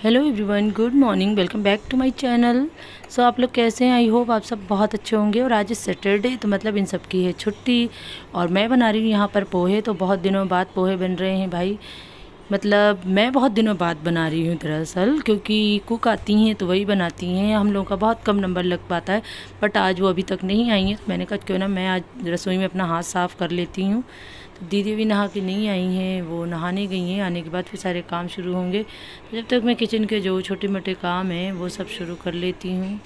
Hello everyone good morning welcome back to my channel so आप लोग कैसे हैं? आई होप आप सब बहुत अच्छे होंगे और आज सैटरडे तो मतलब इन सब की है छुट्टी और मैं बना रही हूँ यहाँ पर पोहे तो बहुत दिनों बाद पोहे बन रहे हैं भाई। मतलब मैं बहुत दिनों बाद बना रही हूँ दरअसल, क्योंकि कुक आती हैं तो वही बनाती हैं। हम लोगों का बहुत कम नंबर लग पाता है बट आज वो अभी तक नहीं आई हैं तो मैंने कहा क्यों ना मैं आज रसोई में अपना हाथ साफ़ कर लेती हूँ। दीदी भी नहा के नहीं आई हैं, वो नहाने गई हैं, आने के बाद फिर सारे काम शुरू होंगे। जब तक मैं किचन के जो छोटे मोटे काम हैं, वो सब शुरू कर लेती हूँ।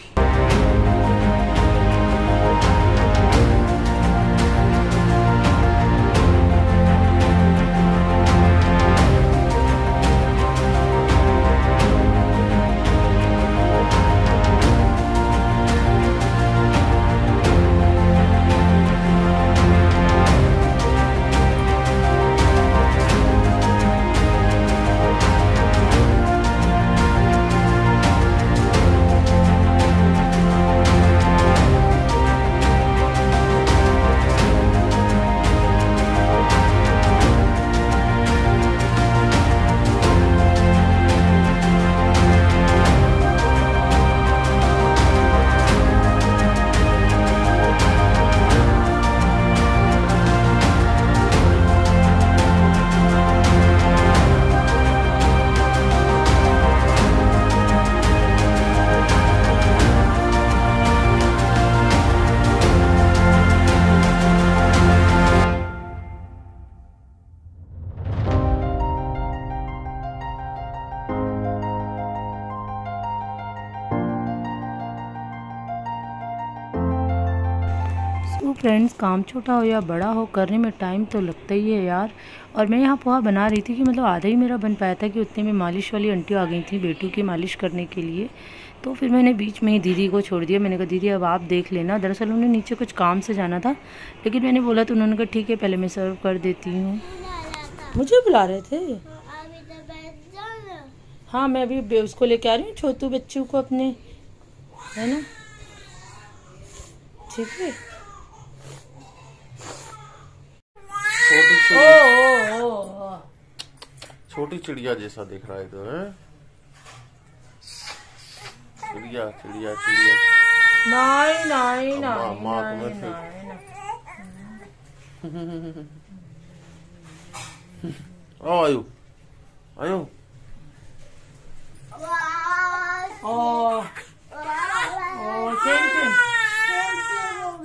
फ्रेंड्स काम छोटा हो या बड़ा हो, करने में टाइम तो लगता ही है यार। और मैं यहाँ पोहा बना रही थी कि मतलब आधा ही मेरा बन पाया था कि उतने में मालिश वाली आंटी आ गई थी बेटू की मालिश करने के लिए। तो फिर मैंने बीच में ही दीदी को छोड़ दिया। मैंने कहा, दीदी, अब आप देख लेना। दरअसल उन्हें नीचे कुछ काम से जाना था, लेकिन मैंने बोला तो उन्होंने कहा, ठीक है, पहले मैं सर्व कर देती हूँ। मुझे बुला रहे थे? हाँ मैं अभी उसको लेके आ रही हूँ, छोटू बच्चों को अपने, है ना? ठीक है। छोटी चिड़िया। छोटी चिड़िया जैसा दिख रहा है तो है? चिड़िया चिड़िया चिड़िया। नहीं नहीं नहीं नहीं तुम्हें फिर- ओ आयु। आयु। ओ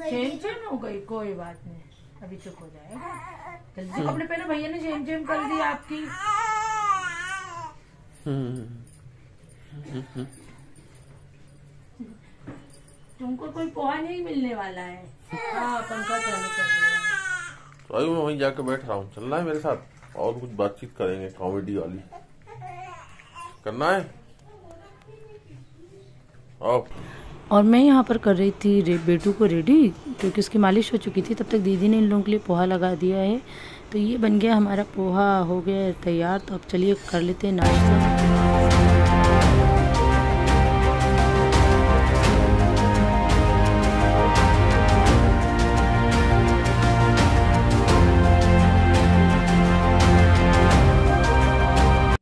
चेन हो गई कोई बात नहीं। अभी चुप हो जाएगा। जल्दी कपड़े पहनो भैया ने जेम जेम कर दी आपकी। तुमको कोई पोहा नहीं मिलने वाला है। हाँ पंखा चालू कर तो आयु मैं वहीं जाके बैठ रहा हूँ। चलना है मेरे साथ? और कुछ बातचीत करेंगे कॉमेडी वाली। करना है? आओ और मैं यहाँ पर कर रही थी रे, बेटू को रेडी, क्योंकि उसकी मालिश हो चुकी थी, तब तक दीदी ने इन लोगों के लिए पोहा लगा दिया है। तो ये बन गया हमारा पोहा, हो गया तैयार। तो अब चलिए कर लेते हैं नाश्ता।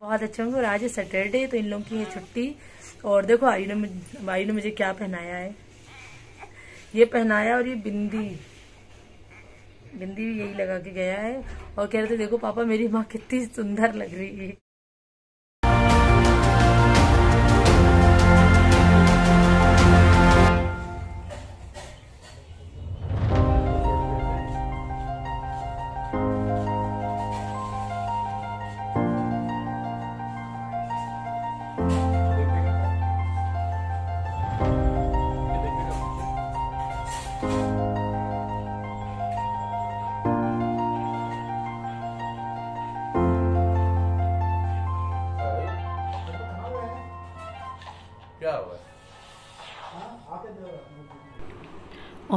बहुत अच्छे होंगे और आज है सैटरडे तो इन लोगों की है छुट्टी। और देखो आई ने आई ने मुझे क्या पहनाया है? ये पहनाया और ये बिंदी। बिंदी भी यही लगा के गया है। और कह रहे थे, देखो, पापा, मेरी माँ कितनी सुंदर लग रही है।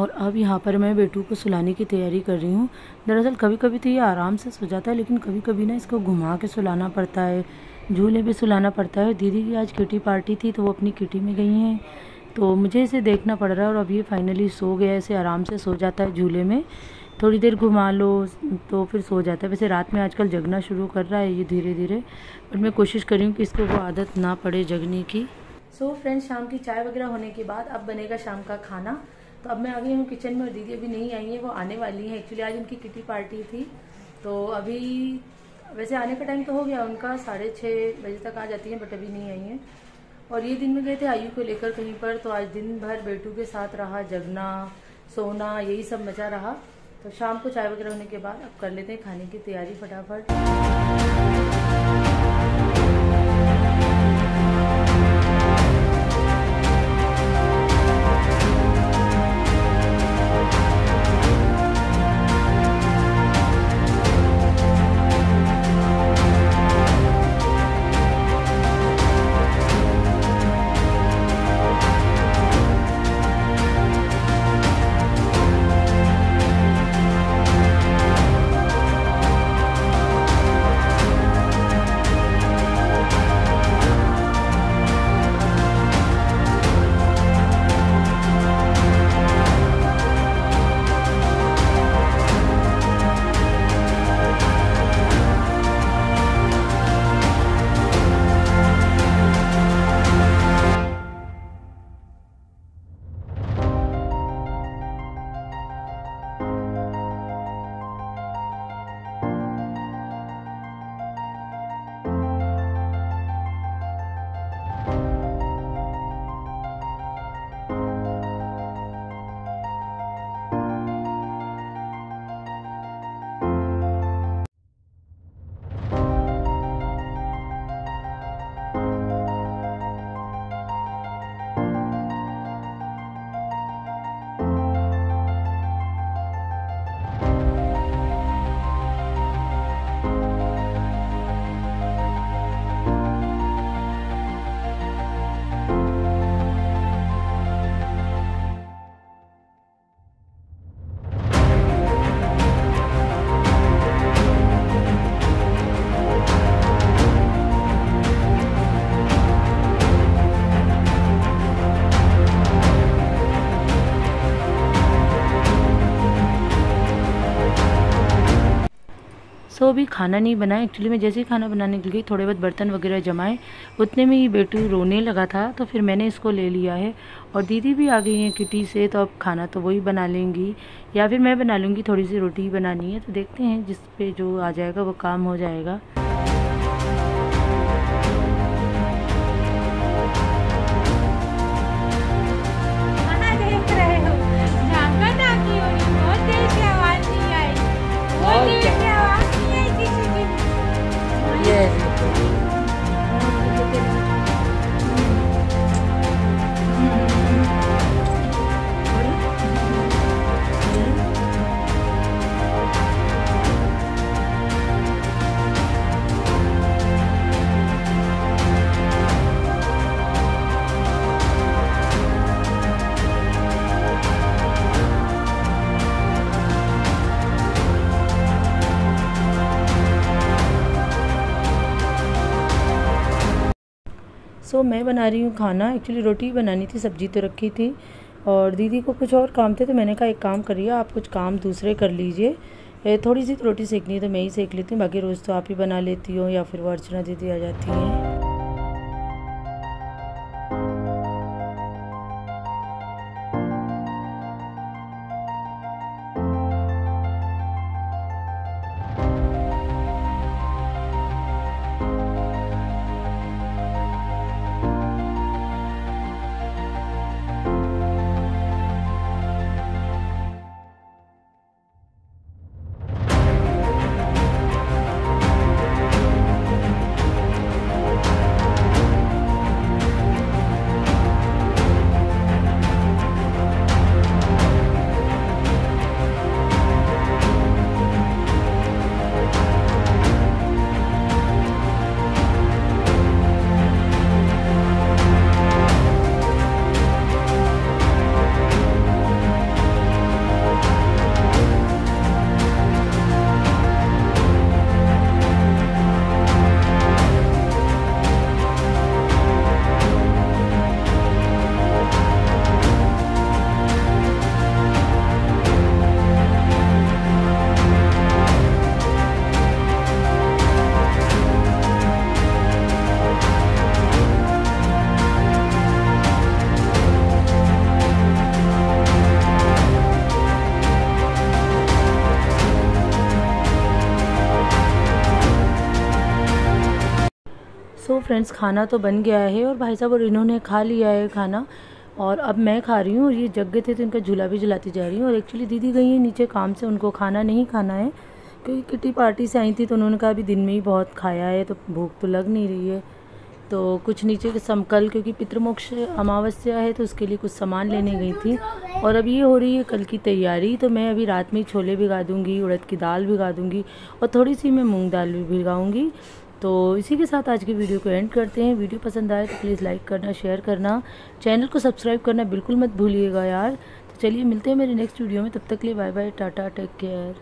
और अब यहाँ पर मैं बेटू को सुलाने की तैयारी कर रही हूँ। दरअसल कभी कभी तो ये आराम से सो जाता है लेकिन कभी कभी ना इसको घुमा के सुलाना पड़ता है। झूले भी सुलाना पड़ता है। दीदी की आज किटी पार्टी थी तो वो अपनी किटी में गई हैं। तो मुझे इसे देखना पड़ रहा है और अब ये फाइनली सो गया इसे आराम से सो जाता है झूले में। थोड़ी देर घुमा लो तो फिर सो जाता है। वैसे रात में आजकल जगना शुरू कर रहा है ये धीरे धीरे बट मैं कोशिश कर रही हूँ कि इसको वो आदत ना पड़े जगने की। सो so, फ्रेंड्स शाम की चाय वगैरह होने के बाद अब बनेगा शाम का खाना। तो अब मैं आ गई हूँ किचन में और दीदी अभी नहीं आई है, वो आने वाली है। एक्चुअली आज उनकी किटी पार्टी थी। तो अभी, वैसे आने का टाइम तो हो गया उनका, साढ़े छः बजे तक आ जाती हैं बट अभी नहीं आई हैं। और ये दिन में गए थे आयु को लेकर कहीं पर तो आज दिन भर बेटू के साथ रहा, जगना, सोना, यही सब मज़ा रहा। तो शाम को चाय वगैरह होने के बाद अब कर लेते हैं खाने की तैयारी फटाफट। सो अभी खाना नहीं बनाया। एक्चुअली मैं जैसे ही खाना बनाने के लिए थोड़े बहुत बर्तन वगैरह जमाए। उतने में ये बेटू रोने लगा था तो फिर मैंने इसको ले लिया है। और दीदी भी आ गई हैं किटी से तो अब खाना तो वही बना लेंगी। या फिर मैं बना लूँगी, थोड़ी सी रोटी बनानी है। तो देखते हैं जिस पर जो आ जाएगा, वो काम हो जाएगा। सो so, मैं बना रही हूँ खाना। एक्चुअली रोटी बनानी थी सब्ज़ी तो रखी थी। और दीदी को कुछ और काम थे तो मैंने कहा एक काम करिए आप कुछ काम दूसरे कर लीजिए। थोड़ी सी रोटी सेकनी है तो मैं ही सेक लेती हूँ। बाकी रोज़ तो आप ही बना लेती हो या फिर वो अर्चना दीदी आ जाती हैं। फ्रेंड्स खाना तो बन गया है और भाई साहब, और इन्होंने खा लिया है खाना। और अब मैं खा रही हूँ और ये जग गए थे तो इनका झूला भी झुलाती जा रही हूँ। और एक्चुअली दीदी गई है नीचे काम से, उनको खाना नहीं खाना है, क्योंकि किटी पार्टी से आई थी तो उन्होंने कहा अभी दिन में ही बहुत खाया है तो भूख तो लग नहीं रही है। तो कुछ नीचे के समकल क्योंकि पितृमोक्ष अमावस्या है तो उसके लिए कुछ सामान लेने गई थी। और अब ये हो रही है कल की तैयारी तो मैं अभी रात में छोले भिगा दूँगी, उड़द की दाल भिगा दूँगी और थोड़ी सी मैं मूँग दाल भी भिगाऊँगी। तो इसी के साथ आज की वीडियो को एंड करते हैं। वीडियो पसंद आए तो प्लीज़ लाइक करना शेयर करना। चैनल को सब्सक्राइब करना बिल्कुल मत भूलिएगा यार। तो चलिए मिलते हैं मेरे नेक्स्ट वीडियो में। तब तक लिए bye bye tata take care